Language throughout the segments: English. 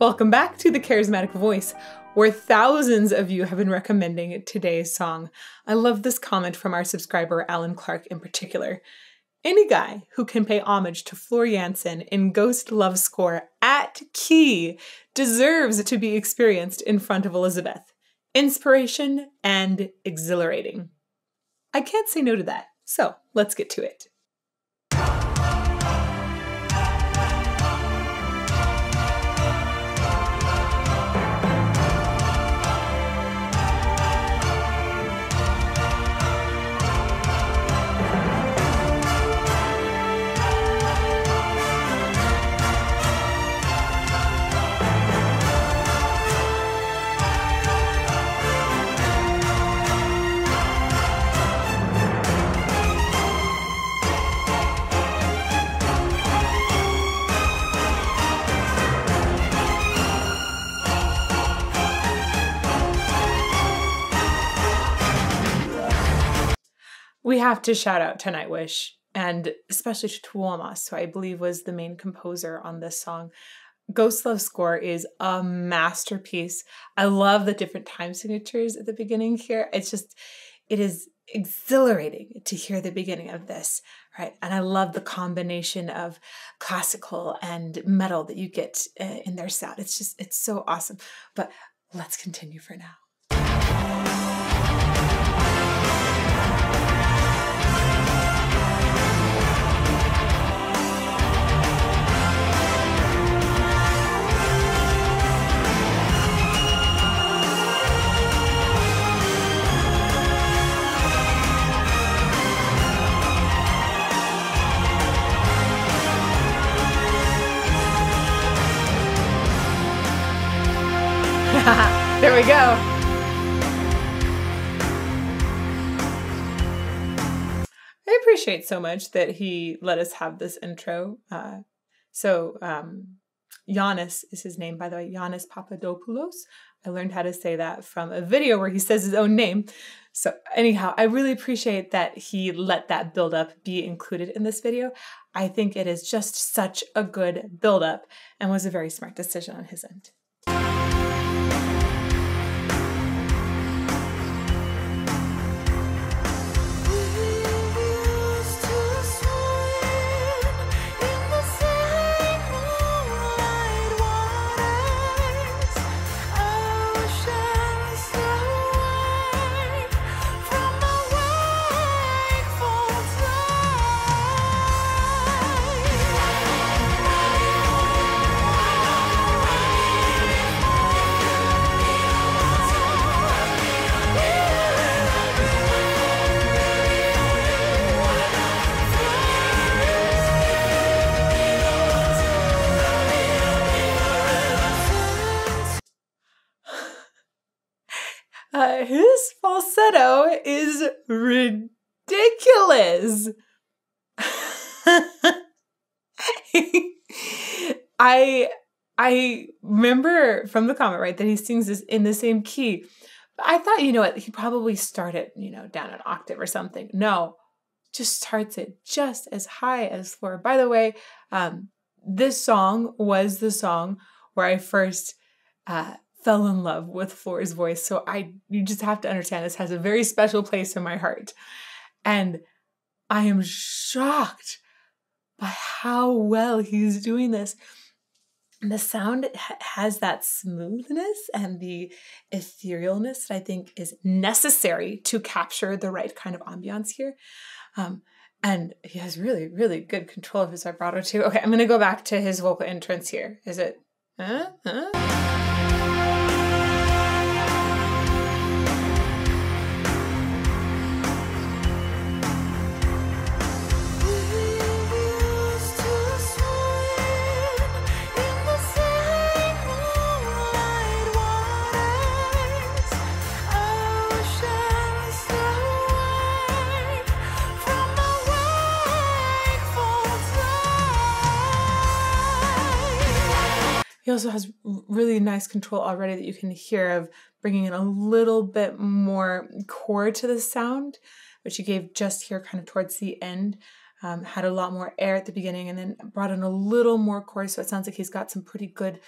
Welcome back to the Charismatic Voice, where thousands of you have been recommending today's song. I love this comment from our subscriber, Alan Clark, in particular. Any guy who can pay homage to Floor Jansen in Ghost Love Score at key deserves to be experienced in front of Elizabeth. Inspiration and exhilarating. I can't say no to that, so let's get to it. We have to shout out to Nightwish and especially to Tuomas, who I believe was the main composer on this song. Ghost Love Score is a masterpiece. I love the different time signatures at the beginning here. It's just, it is exhilarating to hear the beginning of this, right? And I love the combination of classical and metal that you get uh, in their sound. It's just, it's so awesome. But let's continue for now. We go. I appreciate so much that he let us have this intro. Uh, so, um, Yannis is his name, by the way, Yannis Papadopoulos. I learned how to say that from a video where he says his own name. So, anyhow, I really appreciate that he let that build up be included in this video. I think it is just such a good build up and was a very smart decision on his end. Is ridiculous. I I remember from the comment right that he sings this in the same key. I thought, you know what, he probably started, you know, down an octave or something. No, just starts it just as high as Floor. By the way, um, this song was the song where I first uh, fell in love with Floor's voice. So I you just have to understand this has a very special place in my heart. And I am shocked by how well he's doing this. The sound has that smoothness and the etherealness that I think is necessary to capture the right kind of ambiance here. Um, and he has really, really good control of his vibrato too. Okay, I'm gonna go back to his vocal entrance here. Is it? Huh? Huh? Also has really nice control already that you can hear of bringing in a little bit more core to the sound, which he gave just here kind of towards the end. Um, had a lot more air at the beginning and then brought in a little more core, so it sounds like he's got some pretty good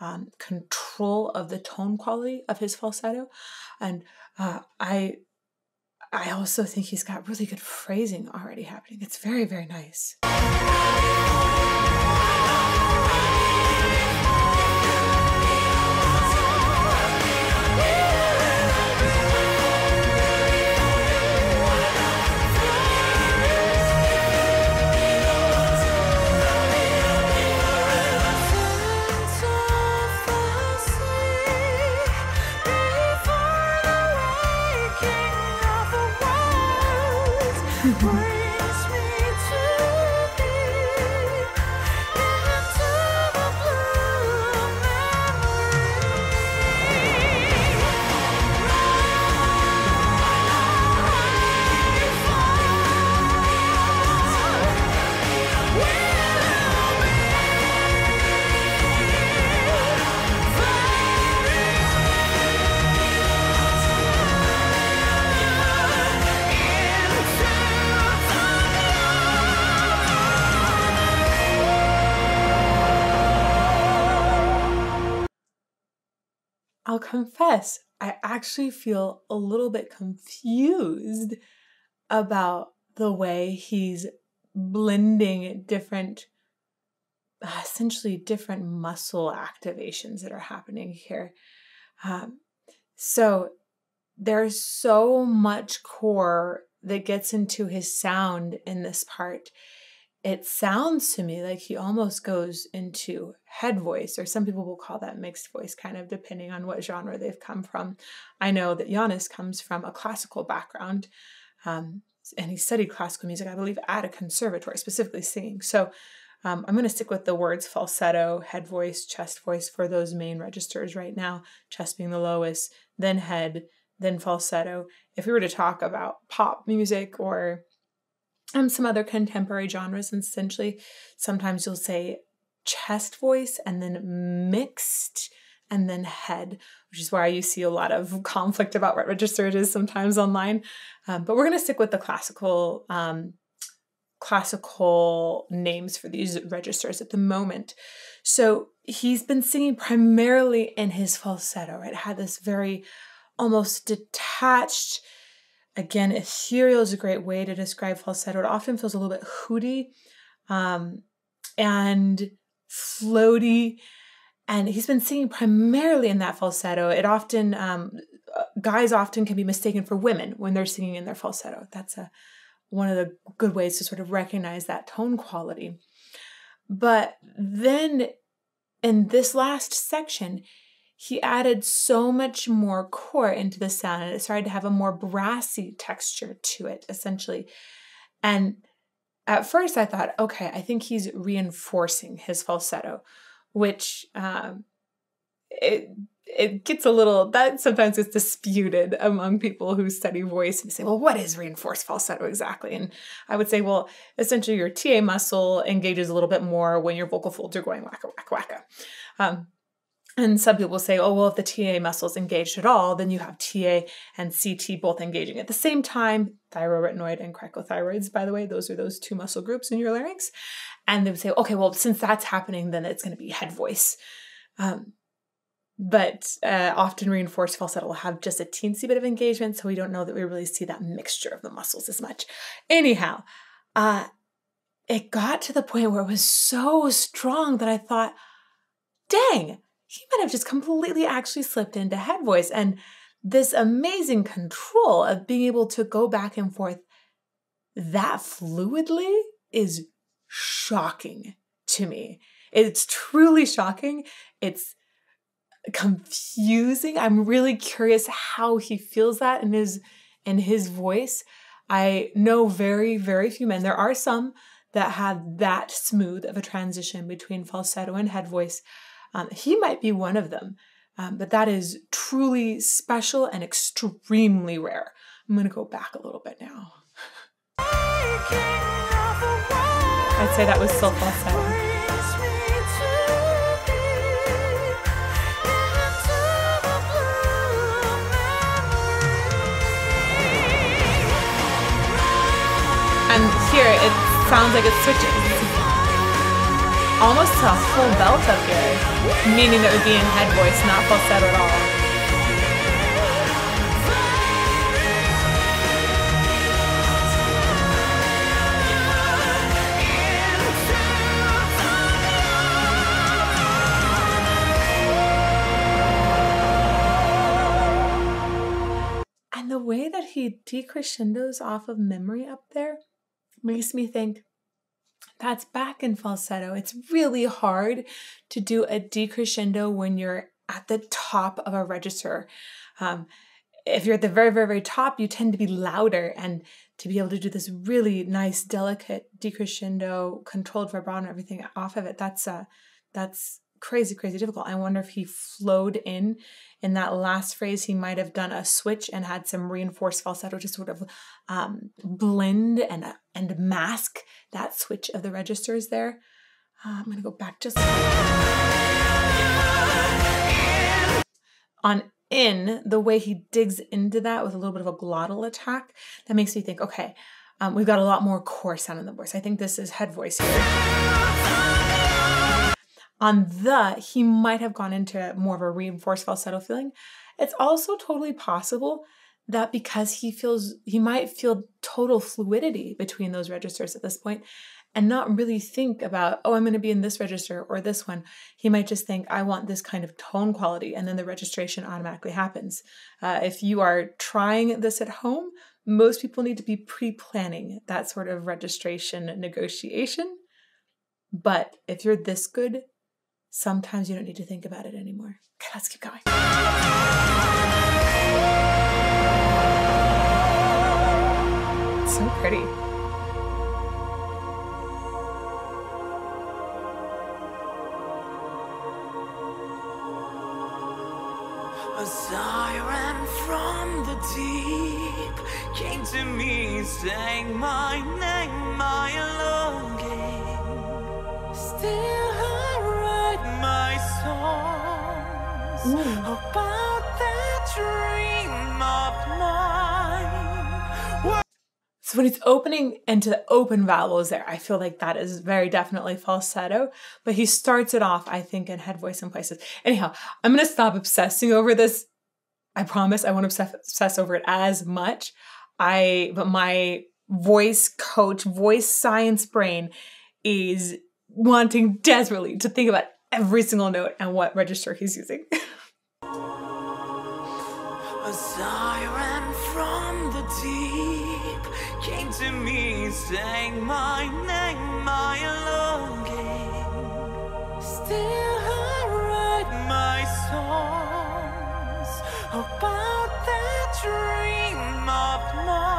um, control of the tone quality of his falsetto, and uh, I I also think he's got really good phrasing already happening. It's very very nice. Confess, I actually feel a little bit confused about the way he's blending different, essentially different muscle activations that are happening here. Um, so there's so much core that gets into his sound in this part it sounds to me like he almost goes into head voice, or some people will call that mixed voice, kind of depending on what genre they've come from. I know that Yannis comes from a classical background, um, and he studied classical music, I believe, at a conservatory, specifically singing. So um, I'm going to stick with the words falsetto, head voice, chest voice for those main registers right now, chest being the lowest, then head, then falsetto. If we were to talk about pop music or um, some other contemporary genres, and essentially, sometimes you'll say chest voice and then mixed and then head, which is why you see a lot of conflict about what register it is sometimes online. Um, but we're going to stick with the classical um, classical names for these registers at the moment. So he's been singing primarily in his falsetto. Right, it had this very almost detached Again, ethereal is a great way to describe falsetto. It often feels a little bit hooty um, and floaty. And he's been singing primarily in that falsetto. It often, um, guys often can be mistaken for women when they're singing in their falsetto. That's a one of the good ways to sort of recognize that tone quality. But then in this last section, he added so much more core into the sound and it started to have a more brassy texture to it, essentially. And at first I thought, okay, I think he's reinforcing his falsetto, which um, it it gets a little that sometimes is disputed among people who study voice and say, well, what is reinforced falsetto exactly? And I would say, well, essentially your TA muscle engages a little bit more when your vocal folds are going wacka wacka wacka. Um, and some people say, oh, well, if the TA muscles engaged at all, then you have TA and CT both engaging at the same time. Thyroarytenoid and cricothyroids, by the way, those are those two muscle groups in your larynx. And they would say, okay, well, since that's happening, then it's going to be head voice. Um, but uh, often reinforced falsetto will have just a teensy bit of engagement, so we don't know that we really see that mixture of the muscles as much. Anyhow, uh, it got to the point where it was so strong that I thought, dang, he might have just completely actually slipped into head voice. And this amazing control of being able to go back and forth that fluidly is shocking to me. It's truly shocking. It's confusing. I'm really curious how he feels that in his in his voice. I know very very few men. There are some that have that smooth of a transition between falsetto and head voice. Um, he might be one of them, um, but that is truly special and extremely rare. I'm going to go back a little bit now. I'd say that was still falsetto. And here it sounds like it switches. Almost a full belt up here, meaning that it would be in head voice, not falsetto at all. And the way that he decrescendos off of memory up there makes me think that's back in falsetto. It's really hard to do a decrescendo when you're at the top of a register. Um, if you're at the very, very, very top, you tend to be louder and to be able to do this really nice, delicate decrescendo, controlled vibrato and everything off of it. That's uh that's crazy, crazy difficult. I wonder if he flowed in in that last phrase. He might have done a switch and had some reinforced falsetto to sort of um, blend and uh, and mask that switch of the registers there. Uh, I'm to go back just on in the way he digs into that with a little bit of a glottal attack. That makes me think, okay, um, we've got a lot more core sound in the voice. I think this is head voice here. On the, he might have gone into more of a reinforced falsetto feeling. It's also totally possible that because he feels, he might feel total fluidity between those registers at this point and not really think about, oh, I'm going to be in this register or this one. He might just think, I want this kind of tone quality, and then the registration automatically happens. Uh, if you are trying this at home, most people need to be pre planning that sort of registration negotiation. But if you're this good, sometimes you don't need to think about it anymore. Okay, let's keep going. so pretty. A siren from the deep came to me saying my name, my songs about that dream of mine. So when it's opening into the open vowels there, I feel like that is very definitely falsetto, but he starts it off, I think, in head voice in places. Anyhow, I'm gonna stop obsessing over this. I promise I won't obsess, obsess over it as much. I but my voice coach, voice science brain is wanting desperately to think about every single note and what register he's using. A siren from the deep came to me saying my name, my longing. Still I write my songs about that dream of mine.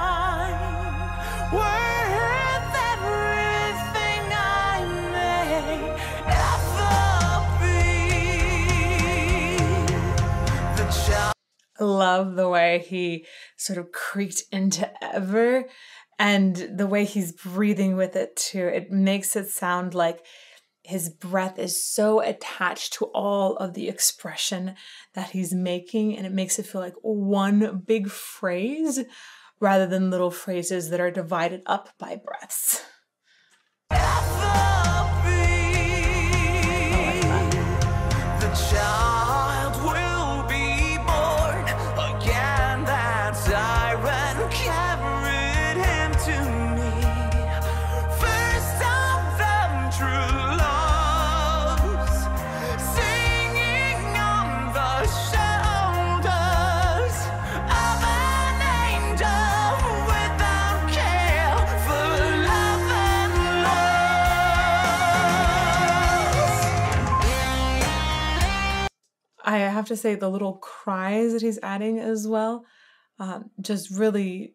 Love the way he sort of creaked into ever and the way he's breathing with it too. It makes it sound like his breath is so attached to all of the expression that he's making, and it makes it feel like one big phrase rather than little phrases that are divided up by breaths. I have to say, the little cries that he's adding as well um, just really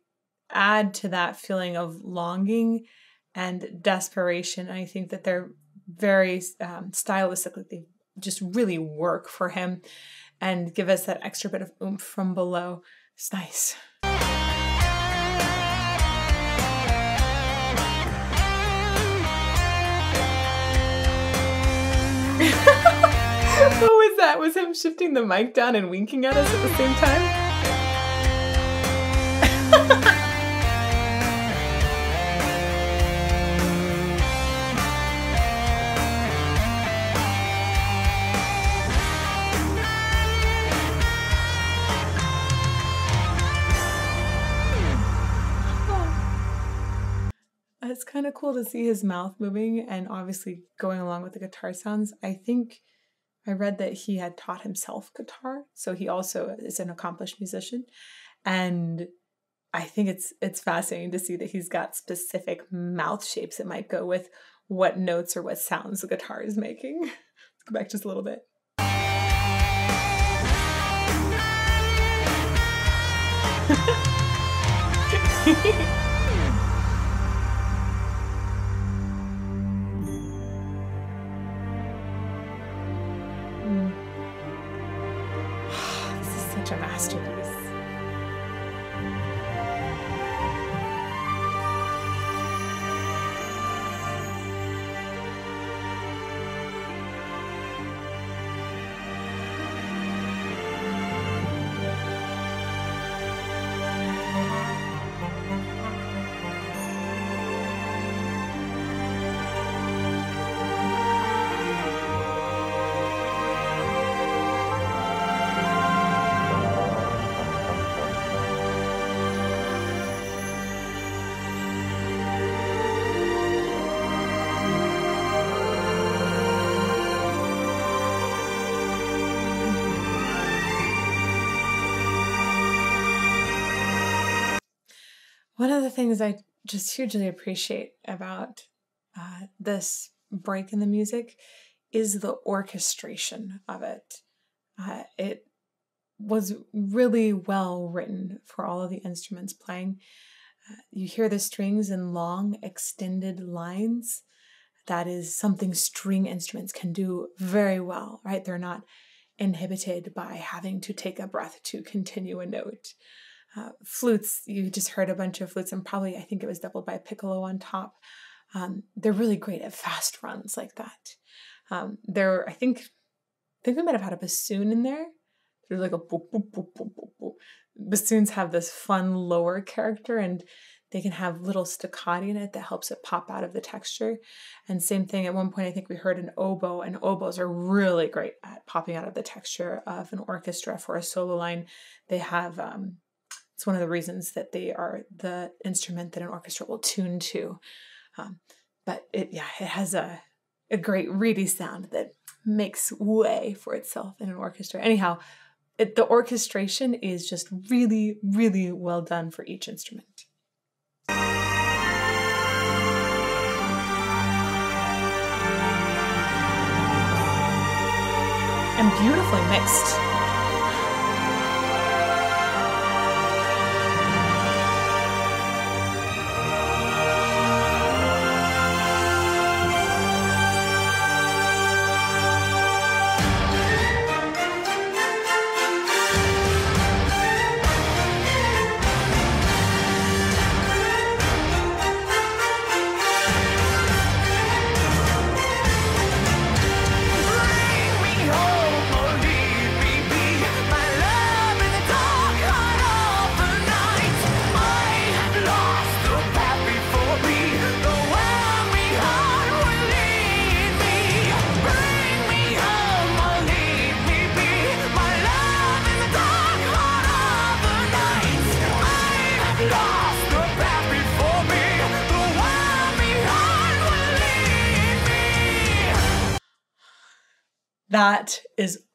add to that feeling of longing and desperation. I think that they're very um, stylistically, they just really work for him and give us that extra bit of oomph from below. It's nice. what was that? Was him shifting the mic down and winking at us at the same time? it's kind of cool to see his mouth moving and obviously going along with the guitar sounds. I think I read that he had taught himself guitar, so he also is an accomplished musician. And I think it's it's fascinating to see that he's got specific mouth shapes that might go with what notes or what sounds the guitar is making. Let's go back just a little bit. One of the things I just hugely appreciate about uh, this break in the music is the orchestration of it. Uh, it was really well written for all of the instruments playing. Uh, you hear the strings in long, extended lines. That is something string instruments can do very well, right? They're not inhibited by having to take a breath to continue a note. Uh, flutes, you just heard a bunch of flutes, and probably I think it was doubled by a piccolo on top. Um, they're really great at fast runs like that. Um, there, I think, I think we might have had a bassoon in there. There's like a boop, boop, boop, boop, boop, boop. Bassoons have this fun lower character, and they can have little staccati in it that helps it pop out of the texture. And same thing, at one point, I think we heard an oboe, and oboes are really great at popping out of the texture of an orchestra for a solo line. They have um, it's one of the reasons that they are the instrument that an orchestra will tune to. Um, but it, yeah, it has a, a great reedy sound that makes way for itself in an orchestra. Anyhow, it, the orchestration is just really, really well done for each instrument. And beautifully mixed.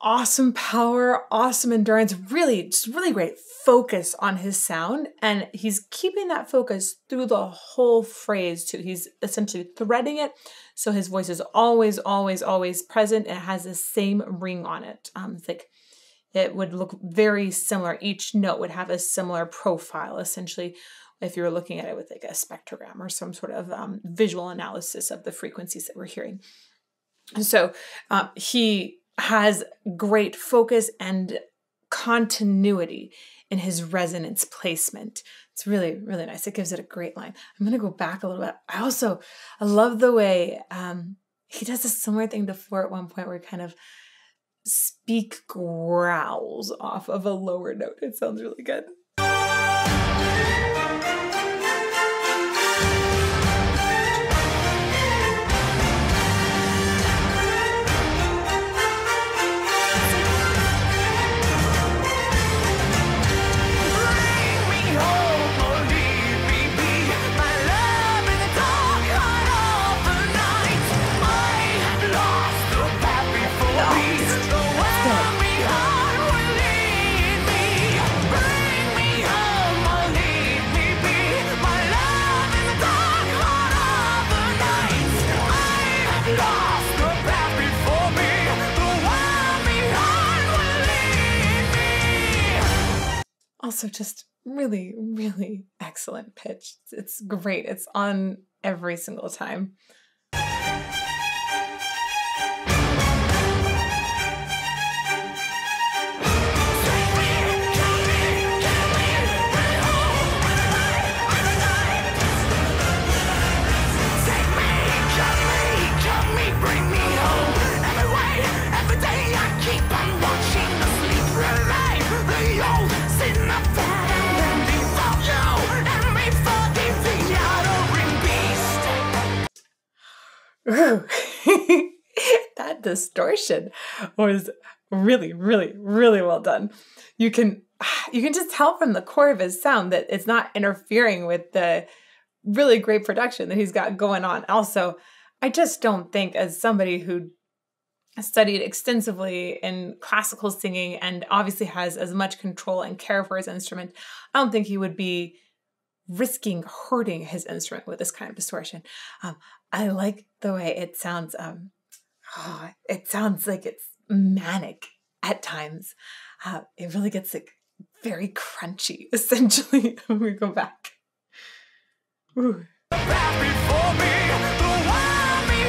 Awesome power, awesome endurance, really, just really great focus on his sound. And he's keeping that focus through the whole phrase, too. He's essentially threading it. So his voice is always, always, always present it has the same ring on it. Um, it's like it would look very similar. Each note would have a similar profile, essentially, if you were looking at it with like a spectrogram or some sort of um, visual analysis of the frequencies that we're hearing. And so um, he has great focus and continuity in his resonance placement. It's really, really nice. It gives it a great line. I'm going to go back a little bit. I also, I love the way um, he does a similar thing to Floor at one point where he kind of speak growls off of a lower note. It sounds really good. Also just really, really excellent pitch. It's, it's great. It's on every single time. that distortion was really, really, really well done. You can you can just tell from the core of his sound that it's not interfering with the really great production that he's got going on. Also, I just don't think as somebody who studied extensively in classical singing and obviously has as much control and care for his instrument, I don't think he would be risking hurting his instrument with this kind of distortion. Um, I like the way it sounds. Um, oh, it sounds like it's manic at times. Uh, it really gets like very crunchy, essentially, when we go back. Ooh.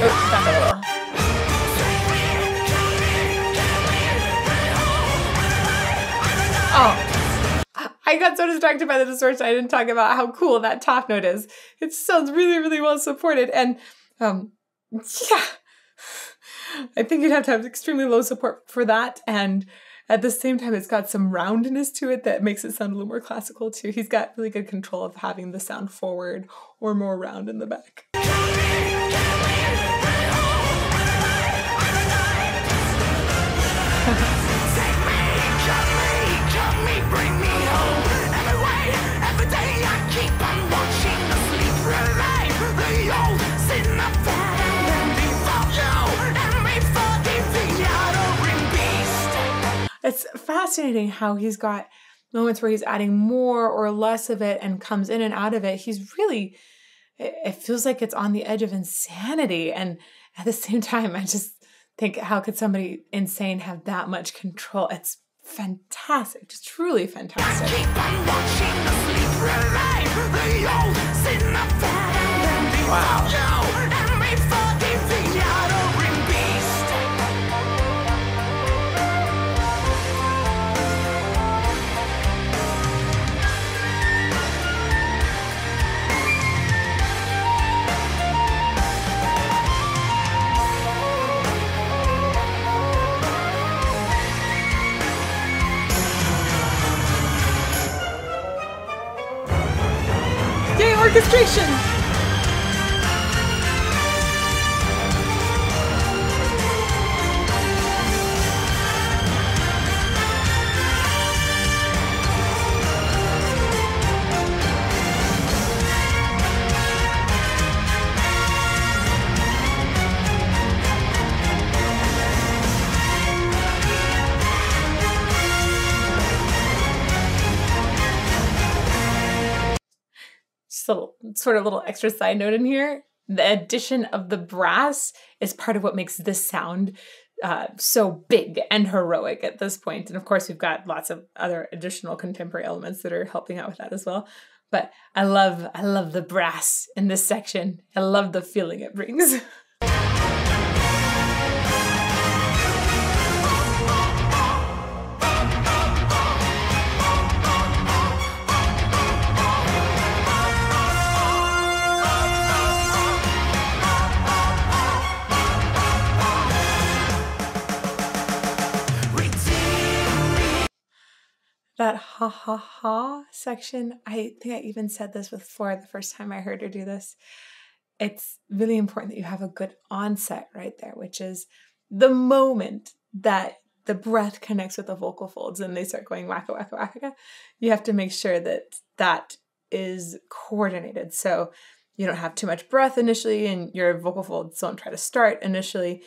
Oh, I got so distracted by the distortion. I didn't talk about how cool that top note is. It sounds really, really well supported. And um, yeah, I think you'd have to have extremely low support for that. And at the same time, it's got some roundness to it that makes it sound a little more classical too. He's got really good control of having the sound forward or more round in the back. It's fascinating how he's got moments where he's adding more or less of it and comes in and out of it. He's really, it it feels like it's on the edge of insanity. And at the same time, I just think, how could somebody insane have that much control? It's fantastic, just truly fantastic. Wow. Orchestration! Sort of little extra side note in here. The addition of the brass is part of what makes this sound uh, so big and heroic at this point. And of course, we've got lots of other additional contemporary elements that are helping out with that as well. But I love, I love the brass in this section. I love the feeling it brings. that ha ha ha section, I think I even said this before the first time I heard her do this. It's really important that you have a good onset right there, which is the moment that the breath connects with the vocal folds and they start going wacka wacka wacka. You have to make sure that that is coordinated. So you don't have too much breath initially and your vocal folds don't try to start initially.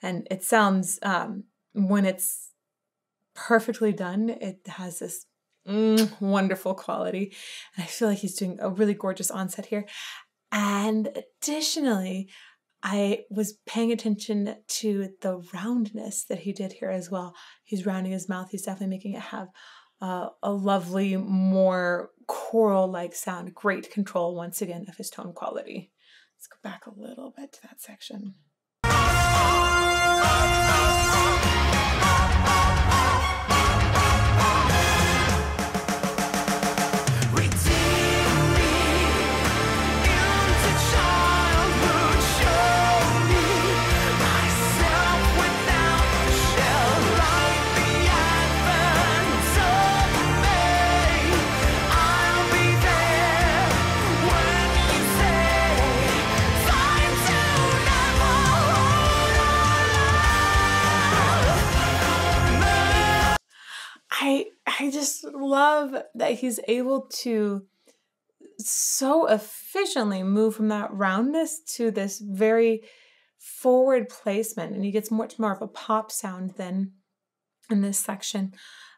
And it sounds, um, when it's perfectly done. It has this mm, wonderful quality. And I feel like he's doing a really gorgeous onset here. And additionally, I was paying attention to the roundness that he did here as well. He's rounding his mouth, he's definitely making it have uh, a lovely, more choral like sound. Great control once again of his tone quality. Let's go back a little bit to that section. That he's able to so efficiently move from that roundness to this very forward placement. And he gets much more of a pop sound than in this section.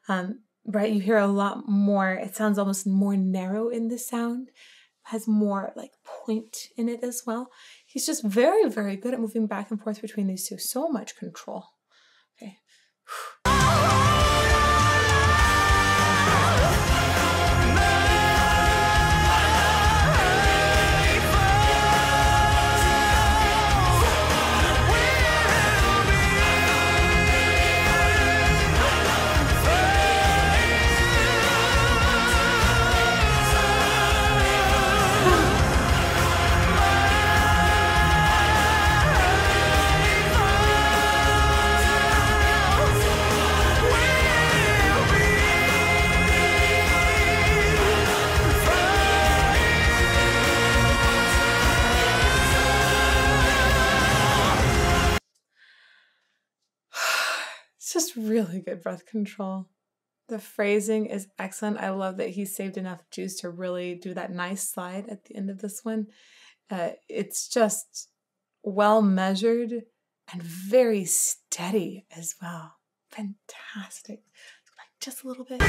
Um, right you hear a lot more it sounds almost more narrow in the sound has more like point in it as well. He's just very very good at moving back and forth between these two. So much control. Okay It's just really good breath control. The phrasing is excellent. I love that he saved enough juice to really do that nice slide at the end of this one. Uh, it's just well measured and very steady as well. Fantastic. Just a little bit.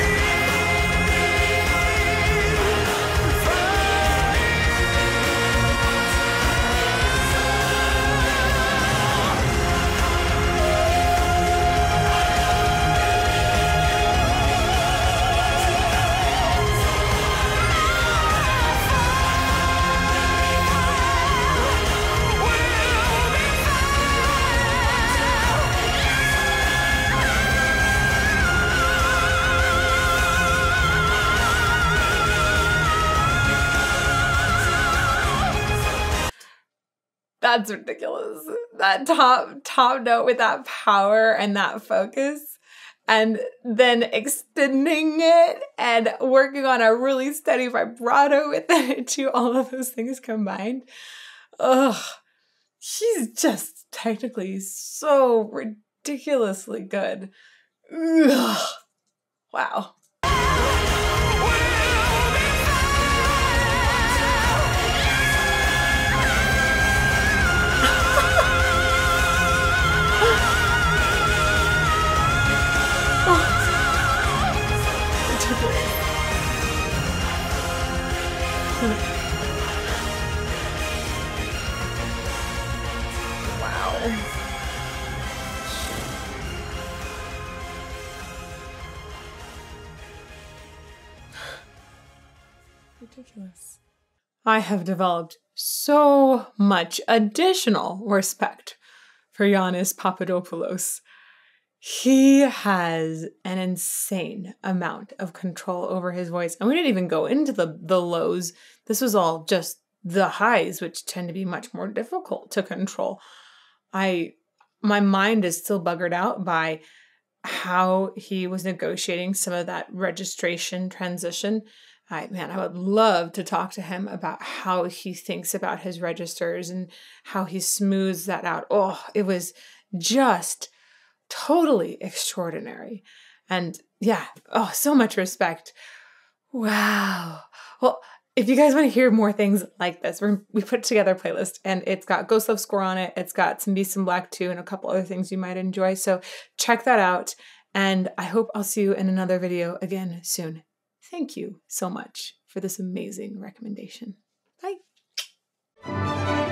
That's ridiculous. That top top note with that power and that focus and then extending it and working on a really steady vibrato with it to all of those things combined. Ugh. She's just technically so ridiculously good. Ugh. Wow. Ridiculous. I have developed so much additional respect for Yannis Papadopoulos. He has an insane amount of control over his voice. And we didn't even go into the, the lows. This was all just the highs, which tend to be much more difficult to control. I my mind is still buggered out by how he was negotiating some of that registration transition. I man, I would love to talk to him about how he thinks about his registers and how he smooths that out. Oh, it was just totally extraordinary. And yeah, oh, so much respect. Wow. Well, if you guys want to hear more things like this, we put together a playlist and it's got Ghost Love Score on it. It's got some Beast in Black too, and a couple other things you might enjoy. So check that out. And I hope I'll see you in another video again soon. Thank you so much for this amazing recommendation. Bye.